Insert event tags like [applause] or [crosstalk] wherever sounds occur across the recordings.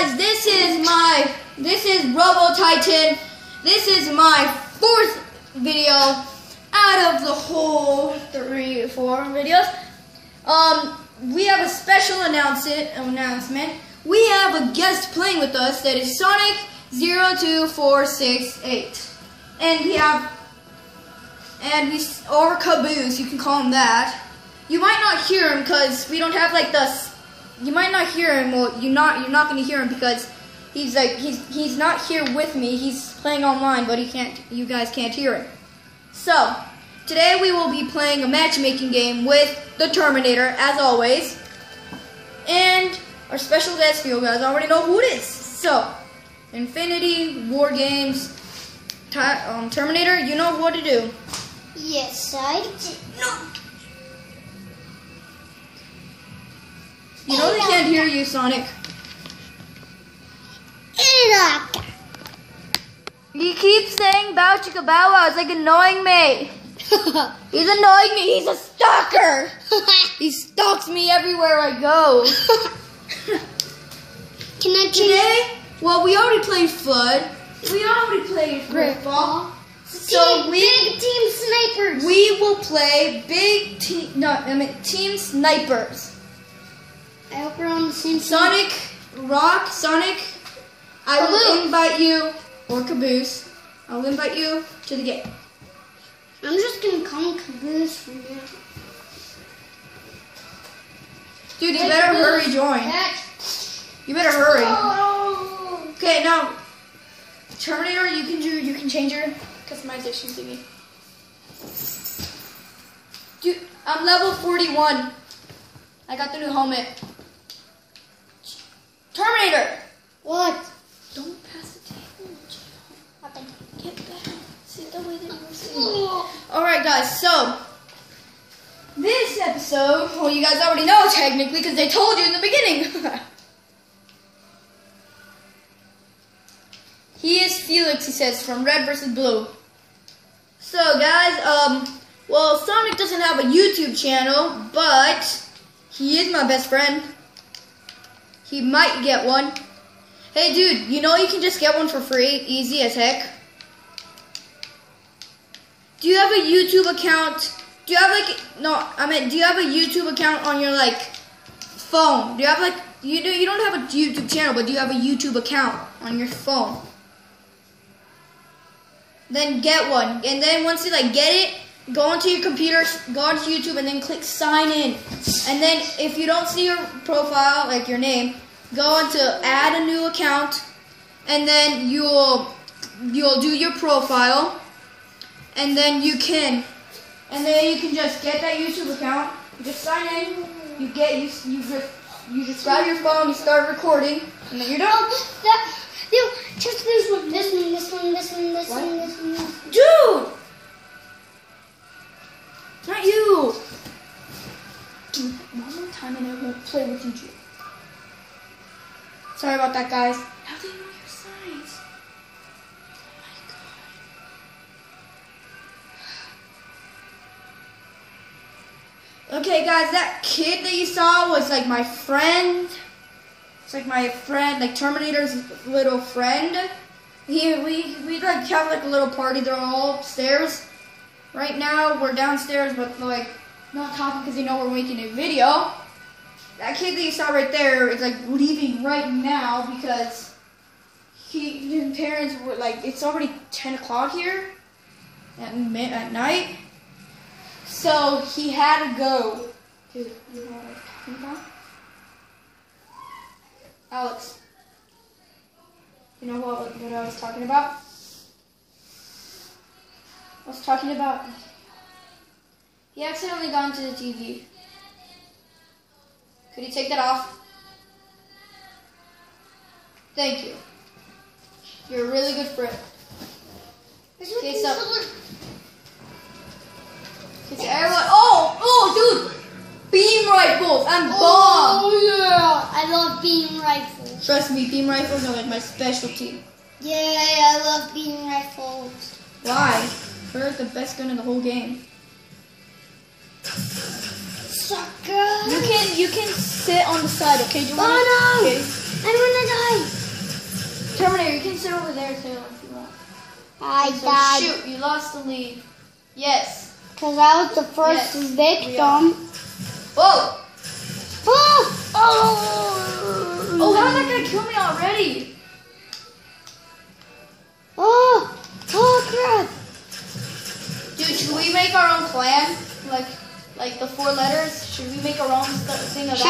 guys, this is my this is Robo Titan. This is my fourth video out of the whole three, four videos. Um, we have a special announcement. Announcement. We have a guest playing with us that is Sonic 02468, and we have and we or Caboose. You can call him that. You might not hear him because we don't have like the. You might not hear him. Well, you're not you're not going to hear him because he's like he's he's not here with me. He's playing online, but he can't. You guys can't hear him. So today we will be playing a matchmaking game with the Terminator, as always, and our special guest. You guys already know who it is. So Infinity War Games. Um, Terminator, you know what to do. Yes, I. No. You know they can't hear you, Sonic. He keeps saying bow chicka bow wow. It's like annoying me. [laughs] He's annoying me. He's a stalker. [laughs] He stalks me everywhere I go. [laughs] Can I? Today, well, we already played Flood. We already played Gridfall. So we big team snipers. we will play big team. No, I mean team snipers. I hope we're on the same team. Sonic, Rock, Sonic. I will invite you or Caboose. I'll invite you to the game. I'm just gonna call him Caboose for now. Dude, you better hurry join. You better hurry. Oh. Okay, now Terminator, you can do you can change your customization thingy. Dude, I'm level 41. I got the new helmet. Terminator! What? Don't pass the table. What? Get back. Sit the way that you were sitting. [laughs] Alright guys, so this episode, well you guys already know technically because they told you in the beginning. [laughs] he is Felix, he says, from Red versus Blue. So guys, um, well Sonic doesn't have a YouTube channel, but he is my best friend. He might get one. Hey dude, you know you can just get one for free, easy as heck. Do you have a YouTube account? Do you have like no? I mean, do you have a YouTube account on your like phone? Do you have like you do? You don't have a YouTube channel, but do you have a YouTube account on your phone? Then get one, and then once you like get it, go onto your computer, go onto YouTube, and then click sign in. And then if you don't see your profile, like your name, go on to add a new account, and then you'll you'll do your profile and then you can, and then you can just get that YouTube account. You just sign in. You get you you just you just grab your phone. You start recording, and then you're done. That. Just this one, this one, this one, this one, this What? one, this one, this one. Dude, not you. Dude, one more time, and I won't play with you, Drew. Sorry about that, guys. How do you know your size? Oh my god. Okay, guys, that kid that you saw was like my friend. It's like my friend, like Terminator's little friend. He, we, we like have like a little party. They're all upstairs. Right now, we're downstairs, but like not talking because you know we're making a video. That kid that you saw right there is like leaving right now because he, his parents were like, it's already 10 o'clock here at, at night. So he had to go. Dude, you know what I was talking about? Alex, you know what, what I was talking about? I was talking about. He accidentally got into the TV. Could you take that off? Thank you. You're a really good friend. Okay, so- Okay, so everyone. Oh, oh, dude! Beam rifles! I'm bomb! Oh yeah, I love beam rifles. Trust me, beam rifles are like my specialty. Yeah, I love beam rifles. Why? They're the best gun in the whole game. Sucker. You can you can sit on the side, okay? Do you Oh wanna- no! Okay. I don't wanna die. Terminator, you can sit over there too if you want. I So died shoot, you lost the lead. Yes. because I was the first Yes, victim. Whoa! Oh! Oh! Oh, how's that gonna kill me already? Oh! Oh make our own clan? Like, like the four letters? Should we make our own thing of that?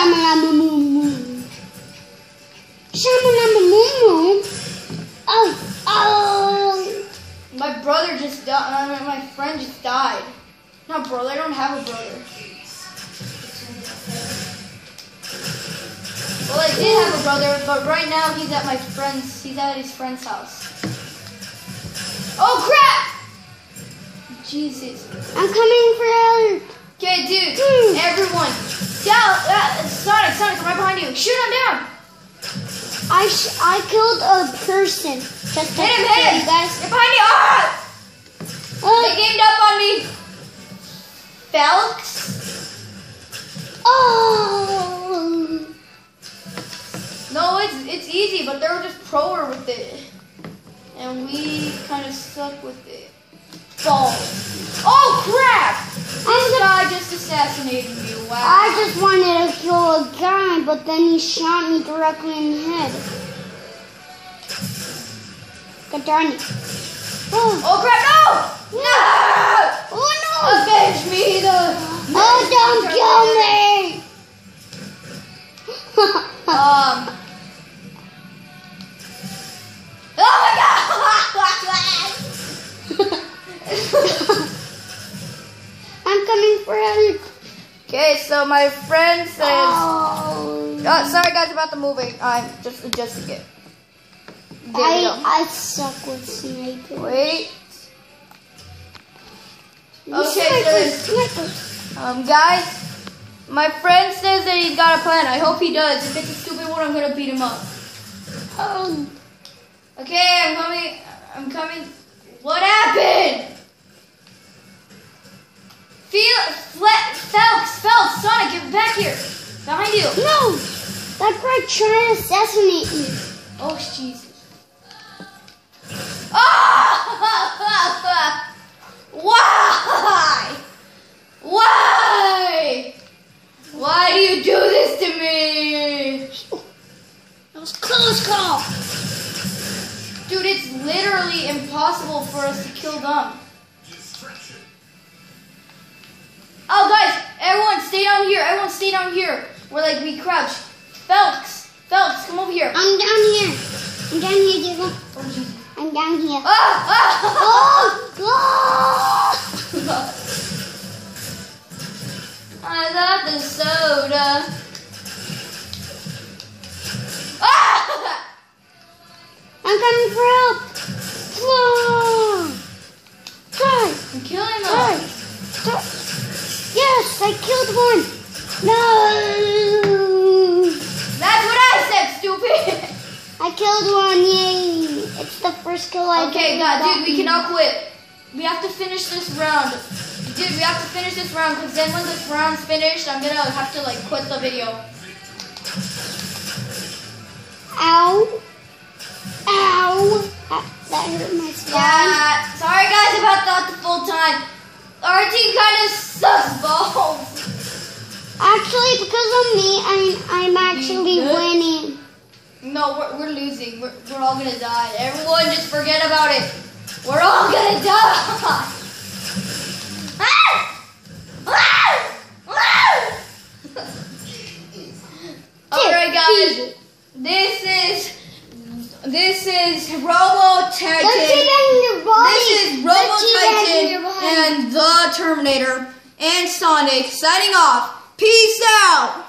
Shamalamamoo. Oh! Oh! My brother just died. My friend just died. Not brother. I don't have a brother. Well, I did have a brother, but right now he's at my friend's. He's at his friend's house. Oh crap! Jesus. I'm coming for help. Okay, dude. Hmm. Everyone, down. Uh, Sonic, Sonic, I'm right behind you. Shoot him down. I sh- I killed a person. Just Hit him, hit you him. guys. You're behind you. Ah! They Oh! gamed up on me. Felix. oh. No, it's it's easy, but they were just proer with it, and we kind of suck with it. Oh crap! This guy just assassinated me. Wow. I just wanted to kill a guy, but then he shot me directly in the head. God darn it. Oh, Oh crap! No! No! oh no! Avenge me, the. Oh, don't kill me! [laughs] Um. So my friend says. Oh. Uh, sorry guys about the moving. I'm just adjusting it. There I. I suck with snipers. Wait. You Okay, so. Um, guys, my friend says that he's got a plan. I hope he does. If it's a stupid one, I'm gonna beat him up. Oh, Okay, I'm coming. I'm coming. What happened? Feel, fle- here. Behind you. no! That guy tried to assassinate me. Oh, Jesus. Ah! [laughs] Why? Why? Why do you do this to me? That was close call. Dude, it's literally impossible for us to kill them. Oh, guys, everyone stay down here. Everyone stay down here. Where, like, we crouch. Felix, Felix, come over here. I'm down here. I'm down here. Oh, I'm down here. Ah, ah. Oh! oh! [laughs] I got the soda. Ah! [laughs] I'm coming for help. Whoa! Die! I'm killing them. Die! Yes, I killed one. No! That's what I said, stupid. I killed one. Yay! It's the first kill I Okay, God, dude, we cannot quit. We have to finish this round. Dude, we have to finish this round because then when this round's finished, I'm gonna have to like quit the video. Ow! Ow! That, that hurt my spine. Yeah, sorry guys about that the full time. Our team kind of sucks balls. Actually, because of me, I'm I'm actually winning. No, we're, we're losing. We're, we're all gonna die. Everyone just forget about it. We're all gonna [laughs] die. [laughs] Alright guys. This is this is Robo Titan. in your body. This is Robo see that in your Titan and the Terminator and Sonic signing off. Peace out.